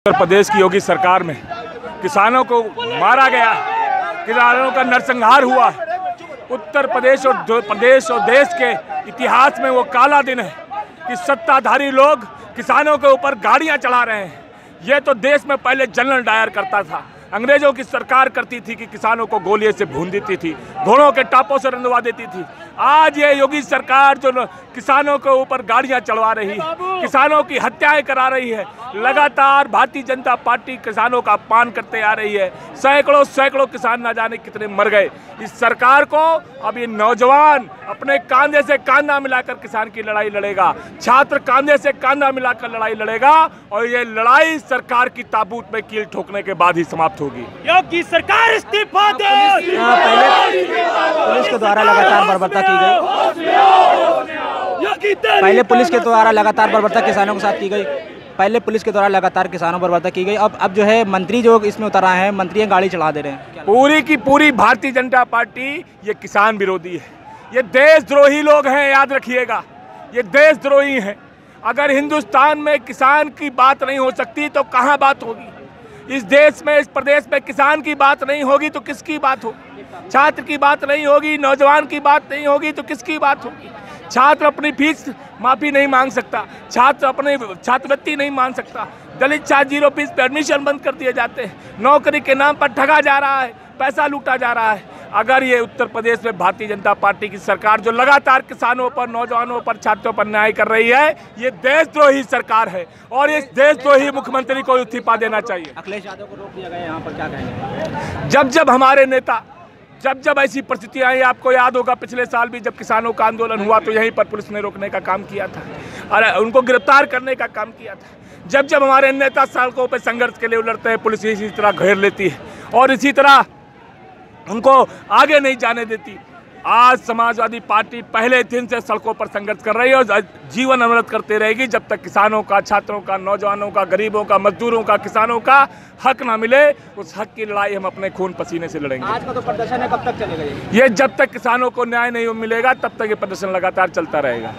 उत्तर प्रदेश की योगी सरकार में किसानों को मारा गया, किसानों का नरसंहार हुआ। उत्तर प्रदेश और प्रदेश और देश के इतिहास में वो काला दिन है कि सत्ताधारी लोग किसानों के ऊपर गाड़ियाँ चला रहे हैं। ये तो देश में पहले जनरल डायर करता था। अंग्रेज़ों की सरकार करती थी कि किसानों को गोलियों से भून देती थी, घोड़ों के टापों से रंधवा देती थी। आज ये योगी सरकार जो किसानों के ऊपर गाड़ियाँ चलवा रही है किसानों की हत्याएँ करा रही है लगातार भारतीय जनता पार्टी किसानों का अपमान करते आ रही है। सैकड़ों सैकड़ों किसान ना जाने कितने मर गए। इस सरकार को अब ये नौजवान अपने कांधे से कांधा मिलाकर किसान की लड़ाई लड़ेगा। छात्र कांधे से कांधा मिलाकर लड़ाई लड़ेगा और ये लड़ाई सरकार की ताबूत में कील ठोकने के बाद ही समाप्त होगी। योगी सरकार इस्तीफा दे यहाँ पहले पुलिस के द्वारा लगातार बर्बरता की गई। पहले पुलिस के द्वारा लगातार बर्बरता किसानों के साथ की गई। पहले पुलिस के द्वारा लगातार किसानों पर बर्बरता की गई। अब अब जो है, मंत्री जो इसमें उतर आए हैं मंत्री गाड़ी चढ़ा दे रहे हैं? पूरी की पूरी भारतीय जनता पार्टी ये किसान विरोधी है। ये देशद्रोही लोग हैं, याद रखिएगा। ये देशद्रोही हैं। अगर हिंदुस्तान में किसान की बात नहीं हो सकती तो कहाँ बात होगी? इस देश में, इस प्रदेश में किसान की बात नहीं होगी तो किसकी बात हो? छात्र की बात नहीं होगी, नौजवान की बात नहीं होगी तो किसकी बात होगी? छात्र अपनी फ़ीस माफ़ी नहीं मांग सकता, छात्र अपने छात्रवृत्ति नहीं मांग सकता। दलित छात्र ज़ीरो फ़ीस पर एडमिशन बंद कर दिए जाते हैं। नौकरी के नाम पर ठगा जा रहा है, पैसा लूटा जा रहा है। अगर ये उत्तर प्रदेश में भारतीय जनता पार्टी की सरकार जो लगातार किसानों पर नौजवानों पर छात्रों पर न्याय कर रही है ये देशद्रोही सरकार है और इस देशद्रोही मुख्यमंत्री को इस्तीफा देना चाहिए। अखिलेश यादव को रोक दिया गया यहाँ पर क्या कहेंगे? जब जब हमारे नेता जब जब ऐसी परिस्थितियाँ आई आपको याद होगा पिछले साल भी जब किसानों का आंदोलन हुआ तो यहीं पर पुलिस ने रोकने का काम किया था और उनको गिरफ़्तार करने का काम किया था। जब जब हमारे नेता सड़कों पर संघर्ष के लिए उलटते हैं पुलिस इसी तरह घेर लेती है और इसी तरह उनको आगे नहीं जाने देती। आज समाजवादी पार्टी पहले दिन से सड़कों पर संघर्ष कर रही है और जीवन अमृत करते रहेगी जब तक किसानों का छात्रों का नौजवानों का गरीबों का मजदूरों का किसानों का हक ना मिले। उस हक की लड़ाई हम अपने खून पसीने से लड़ेंगे। आज का तो प्रदर्शन है कब तक चलेगा ये? ये जब तक किसानों को न्याय नहीं मिलेगा तब तक ये प्रदर्शन लगातार चलता रहेगा।